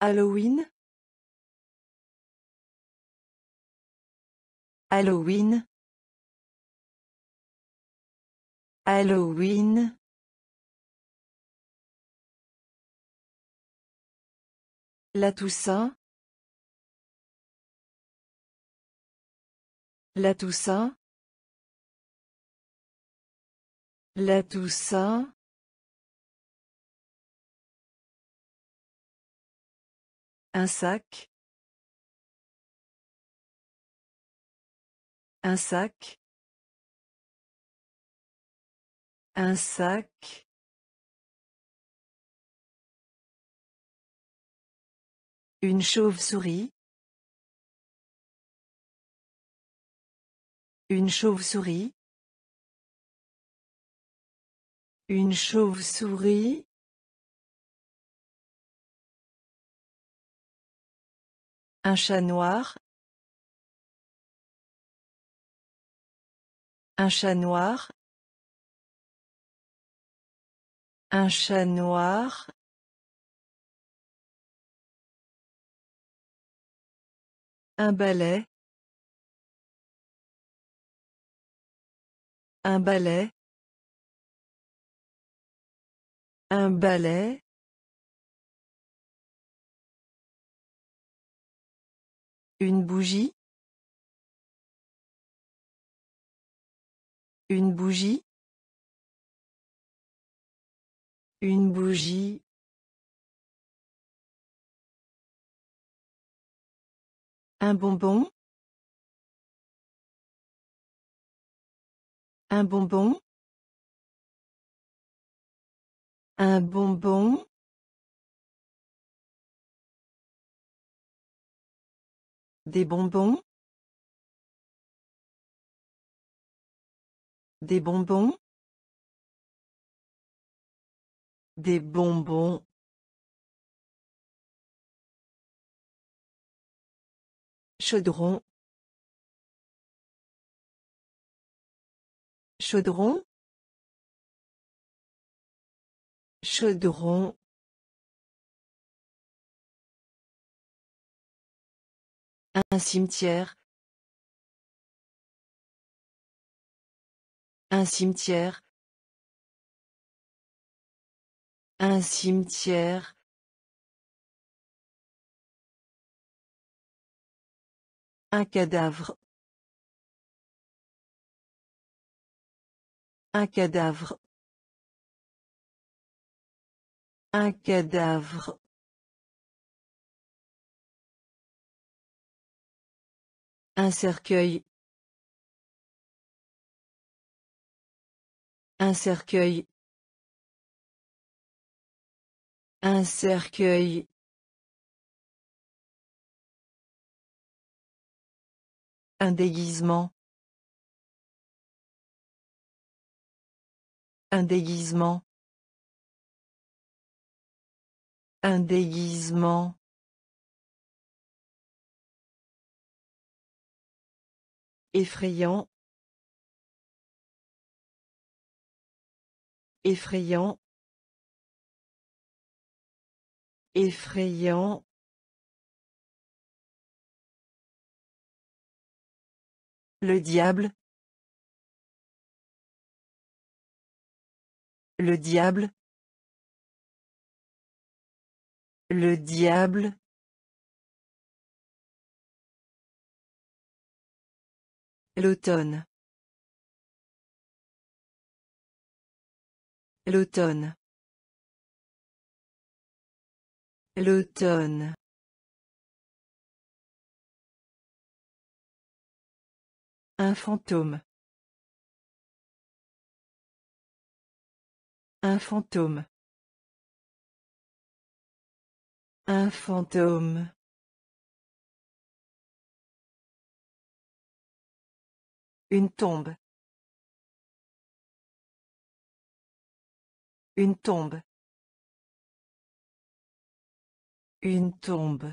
Halloween? Halloween? Halloween? La Toussaint? La Toussaint? La Toussaint? Un sac. Un sac. Un sac. Une chauve-souris. Une chauve-souris. Une chauve-souris. Un chat noir. Un chat noir. Un chat noir. Un balai. Un balai. Un balai. Une bougie. Une bougie. Une bougie. Un bonbon. Un bonbon. Un bonbon. Des bonbons? Des bonbons? Des bonbons. Chaudron. Chaudron. Chaudron. Un cimetière. Un cimetière. Un cimetière. Un cadavre. Un cadavre. Un cadavre. Un cercueil. Un cercueil. Un cercueil. Un déguisement. Un déguisement. Un déguisement. Effrayant. Effrayant. Effrayant. Le diable. Le diable. Le diable. L'automne. L'automne. L'automne. Un fantôme. Un fantôme. Un fantôme. Une tombe. Une tombe. Une tombe.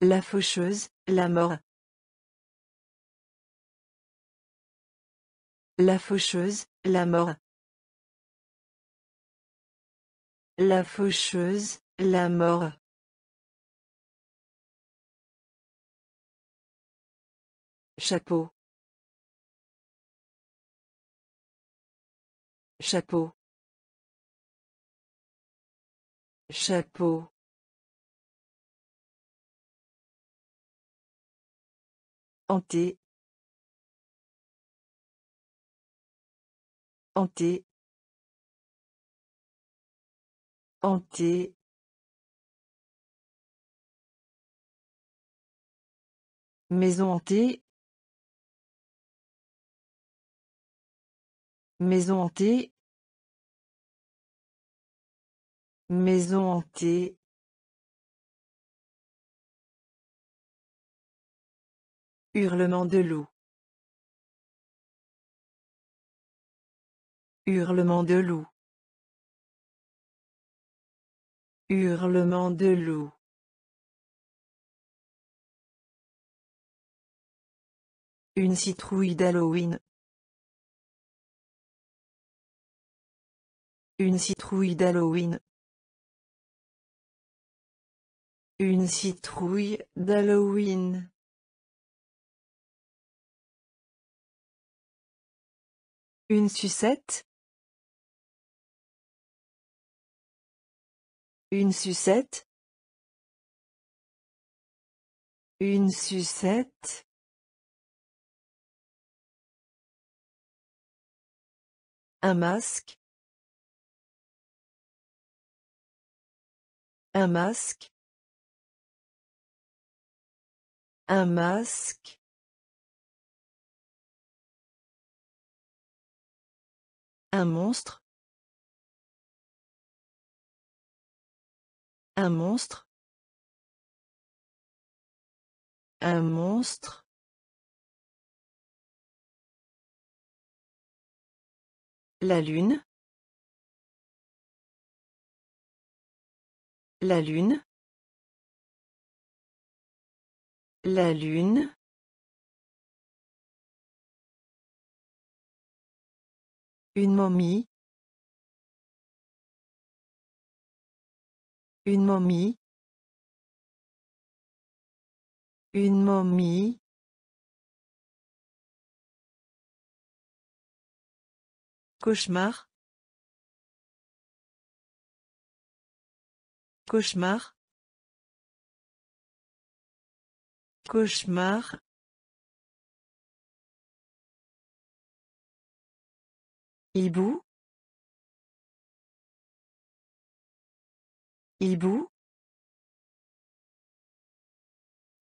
La faucheuse, la mort. La faucheuse, la mort. La faucheuse, la mort. Chapeau. Chapeau. Chapeau. Hanté. Hanté. Hanté. Maison hantée. Maison hantée. Maison hantée. Hurlement de loup. Hurlement de loup. Hurlement de loup. Une citrouille d'Halloween. Une citrouille d'Halloween. Une citrouille d'Halloween. Une sucette. Une sucette. Une sucette. Un masque. Un masque. Un masque. Un monstre. Un monstre. Un monstre. La lune. La lune. La lune. Une momie. Une momie. Une momie. Cauchemar. Cauchemar. Cauchemar. Hibou. Hibou.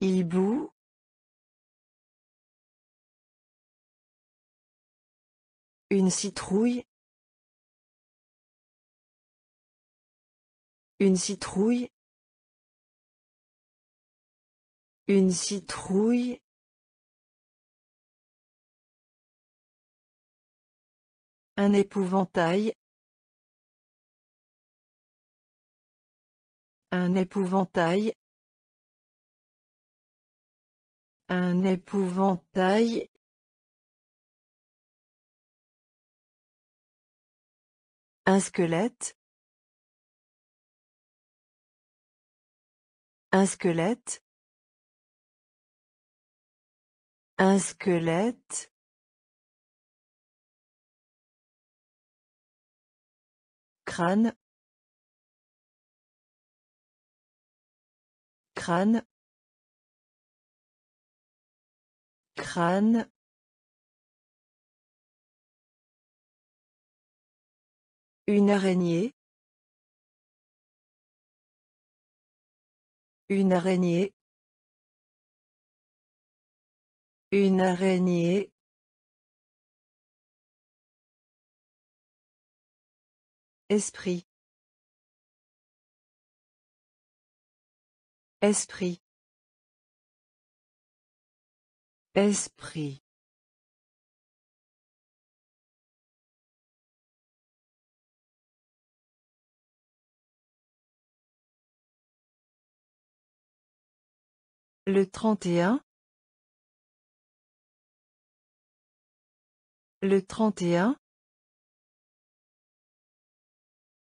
Hibou. Une citrouille. Une citrouille. Une citrouille. Un épouvantail. Un épouvantail. Un épouvantail. Un squelette. Un squelette. Un squelette. crâne crâne crâne une araignée une araignée une araignée Esprit. Esprit. Esprit. Le trente et un. Le trente et un.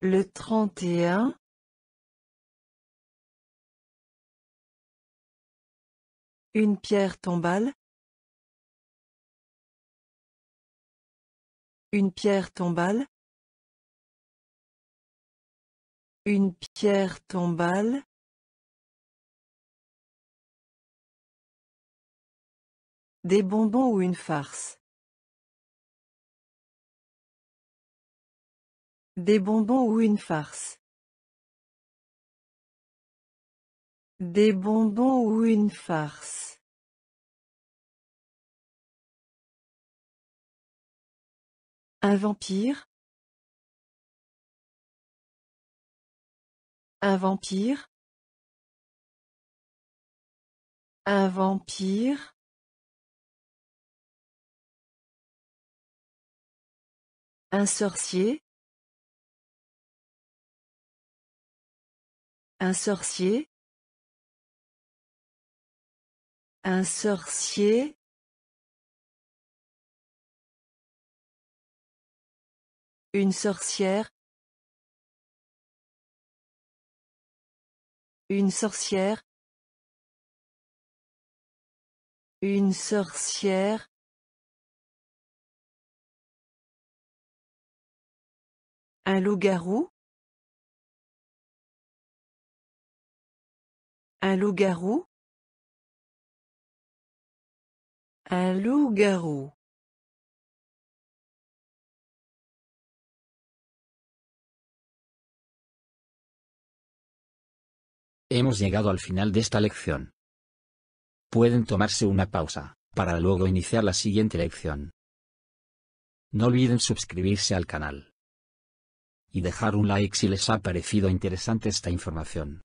Le 31. Une pierre tombale. Une pierre tombale. Une pierre tombale. Des bonbons ou une farce? Des bonbons ou une farce? Des bonbons ou une farce? Un vampire? Un vampire? Un vampire? Un sorcier. Un sorcier. Un sorcier. Une sorcière. Une sorcière. Une sorcière. Un loup-garou. Un loup-garou. Un loup-garou. Hemos llegado al final de esta lección. Pueden tomarse una pausa, para luego iniciar la siguiente lección. No olviden suscribirse al canal. Y dejar un like si les ha parecido interesante esta información.